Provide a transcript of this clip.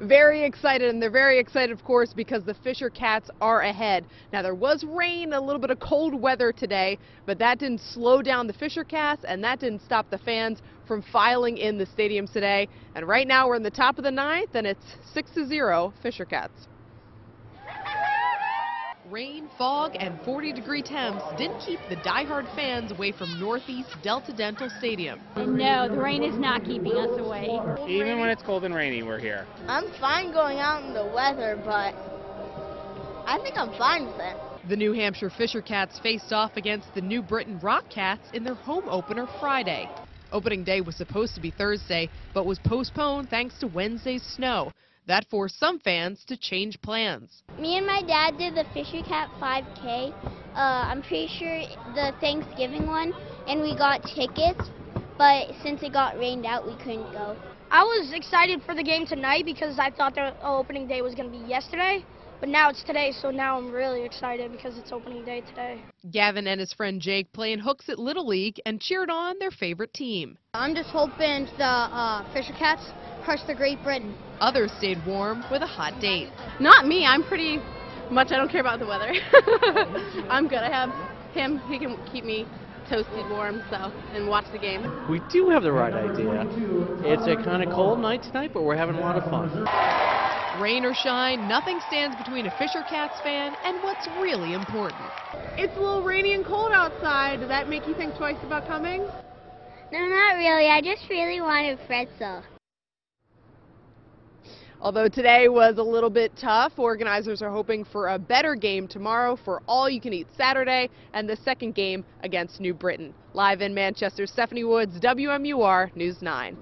very excited, and they're very excited, of course, because the Fisher Cats are ahead. Now, there was rain, a little bit of cold weather today, but that didn't slow down the Fisher Cats, and that didn't stop the fans from filing in the stadiums today. And right now, we're in the top of the ninth, and it's 6 to 0 Fisher Cats. Rain, fog, and 40 degree temps didn't keep the diehard fans away from Northeast Delta Dental Stadium. No, the rain is not keeping us away. Even when it's cold and rainy, we're here. I'm fine going out in the weather, but I think I'm fine with it. The New Hampshire Fisher Cats faced off against the New Britain Rock Cats in their home opener Friday. Opening day was supposed to be Thursday, but was postponed thanks to Wednesday's snow. That forced some fans to change plans. Me and my dad did the Fisher Cat 5K. Uh, I'm pretty sure the Thanksgiving one, and we got tickets, but since it got rained out, we couldn't go. I was excited for the game tonight because I thought the opening day was going to be yesterday, but now it's today, so now I'm really excited because it's opening day today. Gavin and his friend Jake playing hooks at Little League and cheered on their favorite team. I'm just hoping the uh, Fisher Cats crush the Great Britain. Others stayed warm with a hot date. Not me. I'm pretty much, I don't care about the weather. I'm good. I have him. He can keep me toasted warm, so, and watch the game. We do have the right idea. It's a kind of cold night tonight, but we're having a lot of fun. Rain or shine, nothing stands between a Fisher Cats fan and what's really important. It's a little rainy and cold outside. Does that make you think twice about coming? No, not really. I just really wanted pretzel. Although today was a little bit tough, organizers are hoping for a better game tomorrow for All You Can Eat Saturday and the second game against New Britain. Live in Manchester, Stephanie Woods, WMUR News 9.